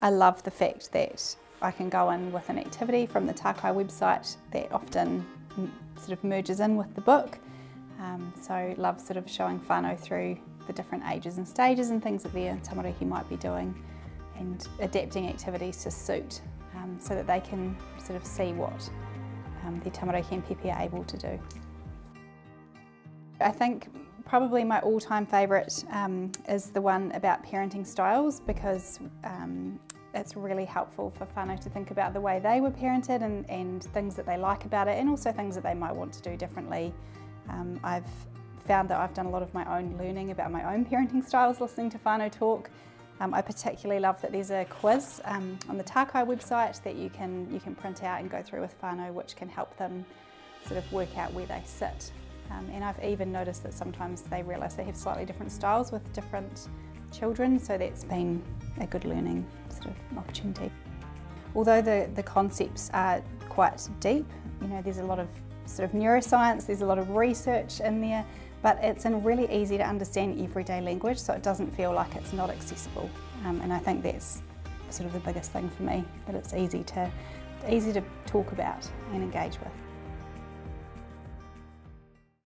I love the fact that I can go in with an activity from the Tākai website that often sort of merges in with the book. Um, so love sort of showing whānau through the different ages and stages and things that their tamariki might be doing and adapting activities to suit um, so that they can sort of see what um, their tamariki and pēpi are able to do. I think probably my all-time favourite um, is the one about parenting styles because um, it's really helpful for whānau to think about the way they were parented and, and things that they like about it and also things that they might want to do differently. Um, I've found that I've done a lot of my own learning about my own parenting styles listening to whānau talk. Um, I particularly love that there's a quiz um, on the Tākai website that you can, you can print out and go through with whānau which can help them sort of work out where they sit. Um, and I've even noticed that sometimes they realise they have slightly different styles with different children, so that's been a good learning sort of opportunity. Although the, the concepts are quite deep, you know, there's a lot of sort of neuroscience, there's a lot of research in there, but it's in really easy to understand everyday language, so it doesn't feel like it's not accessible. Um, and I think that's sort of the biggest thing for me, that it's easy to, easy to talk about and engage with.